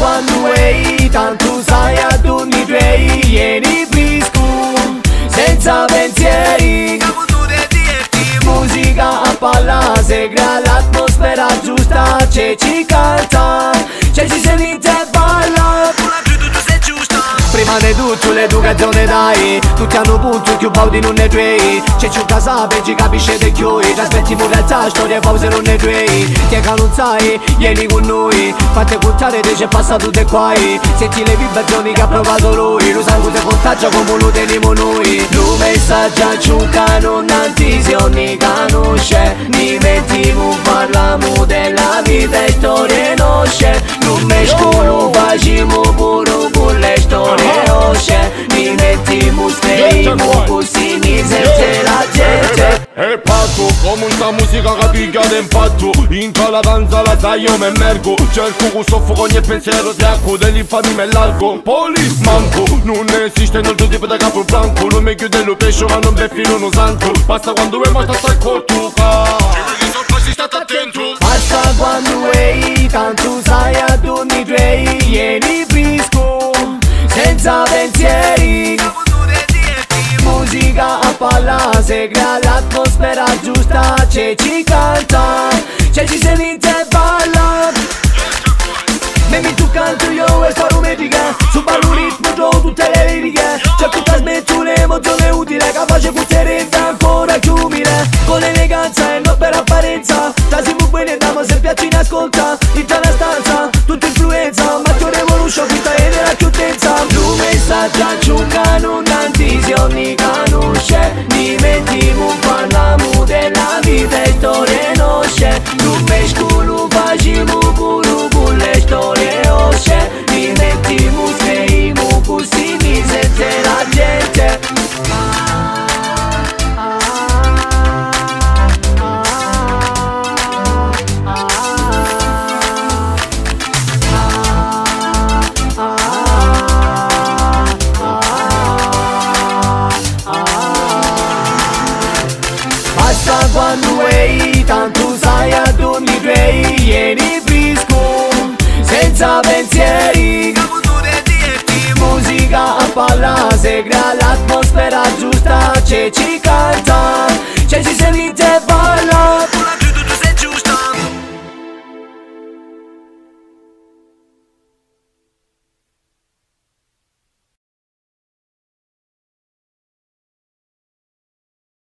one way Tanto sai ad ogni due Ieri visco Senza pensieri Muzica a palla Segra l'atmosfera giusta C'è cica l'educazione dai. Tutti hanno punto più paudi non ne tuoi C'è ciò che sape, ci capisce di Ci aspettiamo in realtà storie pause non ne tuoi Ti che non sai, vieni con noi. Fate contare te c'è passato te qua Senti le vibrazioni che ha provato lui. Lo sangue si contagia come lo teniamo noi. Lo messaggio ciucca non antisioni conosce. Ni mettiamo parliamo della vita e storie nosce Non me scolo facciamo pure mettiamo scriviamo così mi sente la gente E parto come una musica che piglia d'impatto In la danza la sai io mi emergo Cerco con soffoco ogni pensiero di acqua Degli infami me largo Police manco Non esiste nel tuo tipo di capo blanco Non mi chiude lo pesce ma non beffino uno santo Basta quando è morto stai con tu Ci state attento Basta quando vuoi, tanto sai a turni tuoi Ieri frisco, senza pensieri spalla Se crea l'atmosfera giusta C'è chi canta C'è chi se vince e balla. Mimmi tu canto io e sto rumetica Subaru ritmo trovo tutte le liriche. C'è chi trasmette un'emozione utile Capace puzzere in tempo raggiungere Con eleganza e non per apparenza Trasimu bene damo se piaci ne ascolta In tana stanza, tutta influenza Ma Matteo revolution, vita e nella chiudenza. Lume sa già giunga Mentir, team. Basta quando vuoi, tanto sai a turni tuoi Ieri frisco, senza pensieri Musica a palla, se crea l'atmosfera giusta C'è ci